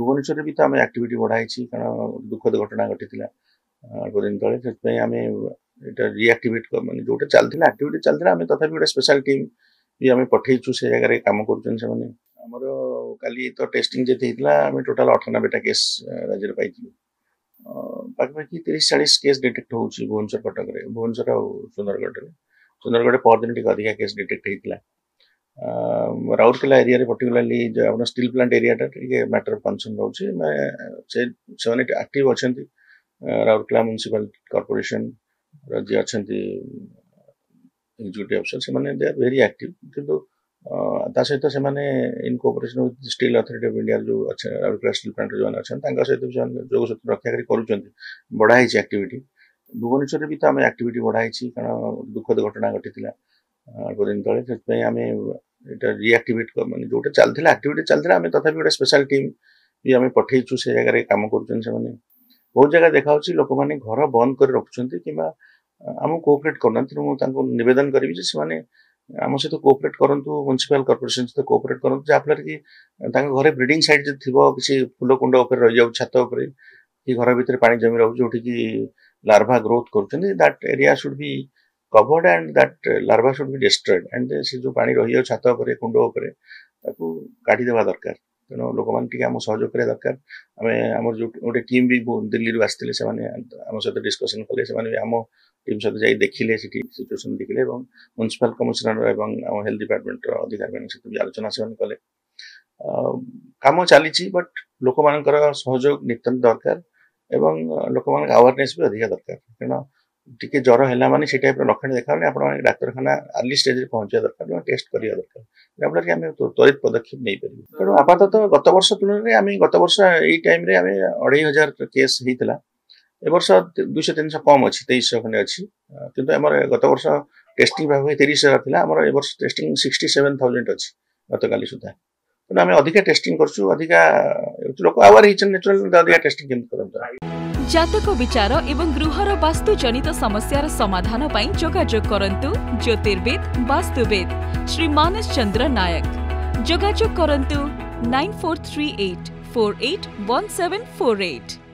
ভুবনেশ্বরে ବି ତ ଆମେ ଆକ୍ଟିଭିଟି ବଢ଼ା ହେଇଛି କାରଣ ଦୁଃଖଦ ଘଟଣା ଘଟିଥିଲା ଅଳ୍ପ ଦିନ ତଳେ ସେଥିପାଇଁ ଆମେ ଏଇଟା ରିଆକ୍ଟିଭେଟ୍ ମାନେ ଯୋଉଟା ଚାଲିଥିଲା ଆକ୍ଟିଭିଟି ଚାଲିଥିଲା ଆମେ ତଥାପି ଗୋଟେ ସ୍ପେଶାଲ ଟିମ୍ ବି ଆମେ ପଠେଇଛୁ ସେ ଜାଗାରେ କାମ କରୁଛନ୍ତି ସେମାନେ ଆମର କାଲି ତ ଟେଷ୍ଟିଂ ଯେତେ ହେଇଥିଲା ଆମେ ଟୋଟାଲ ଅଠାନବେଟା କେସ୍ ରାଜ୍ୟରେ ପାଇଥିଲୁ ପାଖାପାଖି ତିରିଶ ଚାଳିଶ କେସ୍ ଡିଟେକ୍ଟ ହେଉଛି ଭୁବନେଶ୍ୱର କଟକରେ ଭୁବନେଶ୍ୱର ଆଉ ସୁନ୍ଦରଗଡ଼ରେ ସୁନ୍ଦରଗଡ଼ରେ ପରଦିନ ଟିକେ ଅଧିକା କେସ୍ ଡିଟେକ୍ଟ ହେଇଥିଲା ରାଉରକେଲା ଏରିଆରେ ପର୍ଟିକୁଲାରଲି ଆମର ଷ୍ଟିଲ୍ ପ୍ଲାଣ୍ଟ ଏରିଆଟା ଟିକେ ମ୍ୟାଟର ଅଫ୍ କନସର୍ନ ରହୁଛି ସେ ସେମାନେ ଆକ୍ଟିଭ୍ ଅଛନ୍ତି ରାଉରକେଲା ମ୍ୟୁନିସିପାଲ କର୍ପୋରେସନର ଯିଏ ଅଛନ୍ତି ଏକ୍ଜିକ୍ୟୁଟିଭ୍ ଅଫିସର ସେମାନେ ଦେ ଆର୍ ଭେରି ଆକ୍ଟିଭ୍ କିନ୍ତୁ ତା ସହିତ ସେମାନେ in cooperation with steel authority of ଇଣ୍ଡିଆର ଯେଉଁ ଅଛନ୍ତି ରାଉରକେଲା ଷ୍ଟିଲ୍ ପ୍ଲାଣ୍ଟରେ ଯେଉଁମାନେ ଅଛନ୍ତି ତାଙ୍କ ସହିତ ସେମାନେ ଯୋଗସୂତ୍ର ରକ୍ଷା କରି କରୁଛନ୍ତି ବଢ଼ା ହେଇଛି ଆକ୍ଟିଭିଟି ଭୁବନେଶ୍ୱରରେ ବି ତ ଆମେ ଆକ୍ଟିଭିଟି ବଢ଼ା ହେଇଛି କାରଣ ଦୁଃଖଦ ଘଟଣା ଘଟିଥିଲା ଅଳ୍ପ ଦିନ ତଳେ ସେଥିପାଇଁ ଆମେ এটা ରିଆକ୍ଟିଭେଟ୍ ମାନେ ଯୋଉଟା ଚାଲିଥିଲା ଆକ୍ଟିଭିଟି ଚାଲିଥିଲା ଆମେ ତଥାପି ଗୋଟେ ସ୍ପେଶାଲ ଟିମ୍ ବି ଆମେ ପଠେଇଛୁ ସେ ଜାଗାରେ କାମ କରୁଛନ୍ତି ସେମାନେ ବହୁତ ଜାଗା ଦେଖାଯାଉଛି ଲୋକମାନେ ଘର ବନ୍ଦ କରି ରଖୁଛନ୍ତି କିମ୍ବା ଆମକୁ କୋଅପରେଟ୍ କରୁନାହାନ୍ତି ତେଣୁ ମୁଁ ତାଙ୍କୁ ନିବେଦନ କରିବି ଯେ ସେମାନେ ଆମ ସହିତ କୋଅପରେଟ୍ କରନ୍ତୁ ମ୍ୟୁନିସିପାଲ କର୍ପୋରେସନ ସହିତ କୋଅପରେଟ୍ କରନ୍ତୁ ଯାହାଫଳରେ କି ତାଙ୍କ ଘରେ ବ୍ରିଡିଂ ସାଇଟ୍ ଯଦି ଥିବ କିଛି ଫୁଲ କୁଣ୍ଡ ଉପରେ ରହିଯାଉଛି ଛାତ ଉପରେ କି ଘର ଭିତରେ ପାଣି ଜମି ରହୁଛି ଯୋଉଠିକି ଲାର୍ଭା ଗ୍ରୋଥ କରୁଛନ୍ତି that area should be covered and that larva should be destroyed and ସେ ଯେଉଁ ପାଣି ରହିଯାଉ ଛାତ ଉପରେ କୁଣ୍ଡ ଉପରେ ତାକୁ କାଢିଦେବା ଦରକାର ତେଣୁ ଲୋକମାନେ ଟିକେ ଆମକୁ ସହଯୋଗ କରିବା ଦରକାର ଆମେ ଆମର ଯେଉଁ ଗୋଟେ ଟିମ୍ ବି ଦିଲ୍ଲୀରୁ ଆସିଥିଲେ ସେମାନେ ଆମ ସହିତ ଡିସ୍କସନ୍ କଲେ ସେମାନେ ବି ଆମ ଟିମ୍ ସହିତ ଯାଇ ଦେଖିଲେ ସେଠି ସିଚୁଏସନ୍ ଦେଖିଲେ ଏବଂ ମ୍ୟୁନିସିପାଲ କମିଶନର ଏବଂ ଆମ ହେଲ୍ଥ ଡିପାର୍ଟମେଣ୍ଟର ଅଧିକାରୀମାନଙ୍କ ସହିତ ବି ଆଲୋଚନା ସେମାନେ କଲେ କାମ ଚାଲିଛି ବଟ୍ ଲୋକମାନଙ୍କର ସହଯୋଗ ନିତ୍ୟାନ୍ତ ଦରକାର ଏବଂ ଲୋକମାନଙ୍କ ଆୱାରନେସ୍ ବି ଅଧିକା ଦରକାର କାରଣ ଟିକେ ଜ୍ୱର ହେଲା ମାନେ ସେ ଟାଇପ୍ର ଲକ୍ଷଣ ଦେଖାଗଲେ ଆପଣ ଡାକ୍ତରଖାନା ଆର୍ଲି ଷ୍ଟେଜ୍ରେ ପହଞ୍ଚିବା ଦରକାର ଏବଂ ଟେଷ୍ଟ କରିବା ଦରକାର ଯାହାଫଳରେ କି ଆମେ ତ୍ୱରିତ ପଦକ୍ଷେପ ନେଇପାରିବୁ ତେଣୁ ଆପାତତ ଗତ ବର୍ଷ ତୁଳନାରେ ଆମେ ଗତ ବର୍ଷ ଏଇ ଟାଇମ୍ରେ ଆମେ ଅଢ଼େଇ ହଜାର କେସ୍ ହେଇଥିଲା ଏ ବର୍ଷ ଦୁଇଶହ ତିନିଶହ କମ୍ ଅଛି ଶହ ଖଣ୍ଡେ ଅଛି କିନ୍ତୁ ଆମର ଗତ ବର୍ଷ ଟେଷ୍ଟିଂ ପାଖାପାଖି ତିରିଶ ହଜାର ଥିଲା ଆମର ଏ ବର୍ଷ ଟେଷ୍ଟିଂ ସିକ୍ସଟି ସେଭେନ୍ ଥାଉଜେଣ୍ଡ ଅଛି ଗତକାଲି ସୁଦ୍ଧା ତେଣୁ ଆମେ ଅଧିକା ଟେଷ୍ଟିଂ କରୁଛୁ ଅଧିକା ଲୋକ ଆୱାର ହେଇଛନ୍ତି ନ୍ୟାଚୁରାଲ ଅଧିକା ଟେଷ୍ଟିଂ କେମିତି କରନ୍ତୁ ଜାତକ ବିଚାର ଏବଂ ଗୃହର ବାସ୍ତୁ ଜନିତ ସମସ୍ୟାର ସମାଧାନ ପାଇଁ ଯୋଗାଯୋଗ କରନ୍ତୁ ଜ୍ୟୋତିର୍ବିଦ ବାସ୍ତୁବିଦ ଶ୍ରୀ ମାନସ ଚନ୍ଦ୍ର ନାୟକ ଯୋଗାଯୋଗ କରନ୍ତୁ nine four three eight four eight one seven four eight